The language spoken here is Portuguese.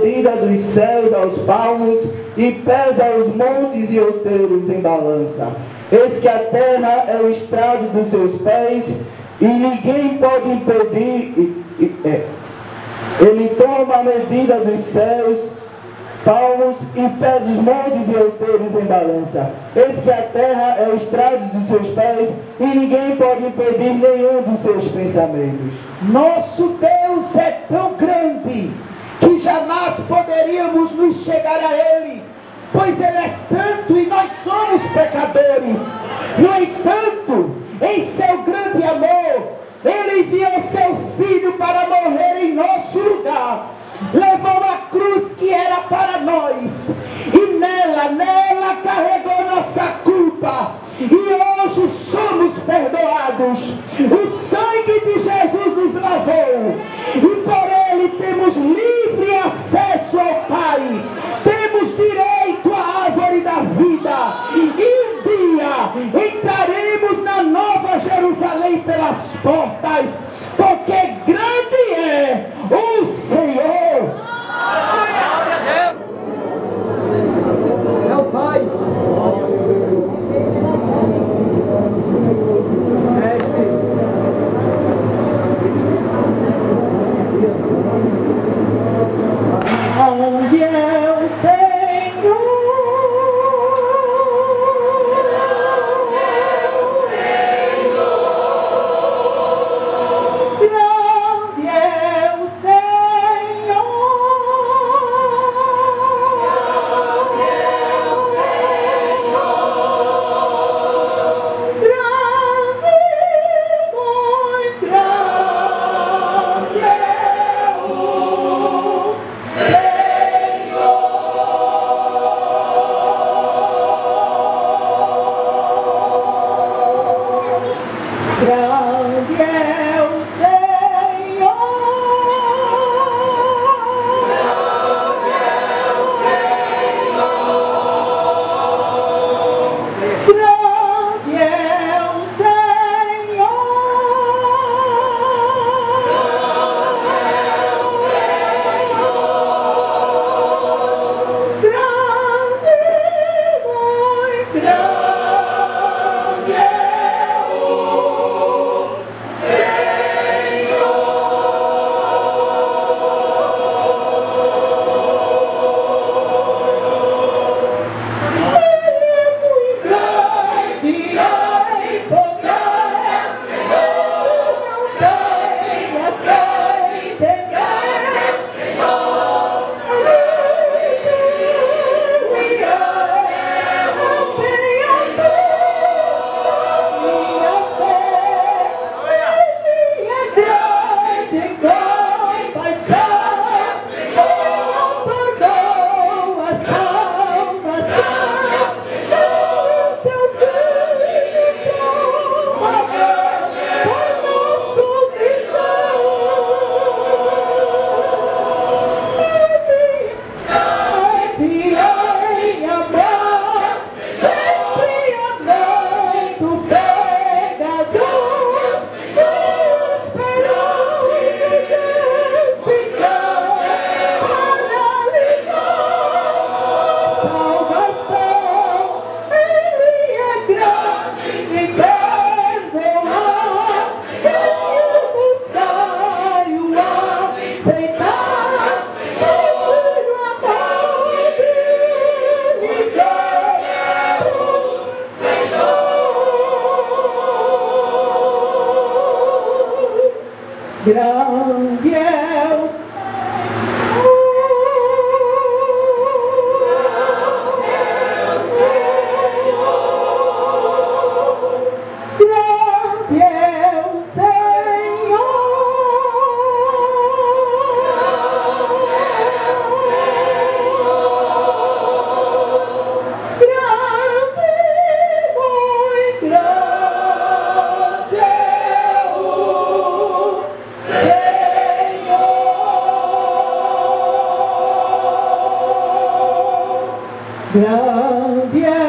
medida dos céus aos palmos e pesa os montes e outeiros em balança. Eis que a terra é o estrado dos seus pés e ninguém pode impedir. É. Ele toma a medida dos céus, palmos e pesa os montes e outeiros em balança. Eis que a terra é o estrado dos seus pés e ninguém pode impedir nenhum dos seus pensamentos. Nosso Deus é tão grande jamais poderíamos nos chegar a Ele, pois Ele é santo e nós somos pecadores. No entanto, em seu grande amor, Ele enviou seu Filho para morrer em nosso lugar. Levou a cruz que era para nós, e nela, nela carregou nossa culpa, e hoje somos perdoados. O sangue de Jesus No. Grande Love yeah.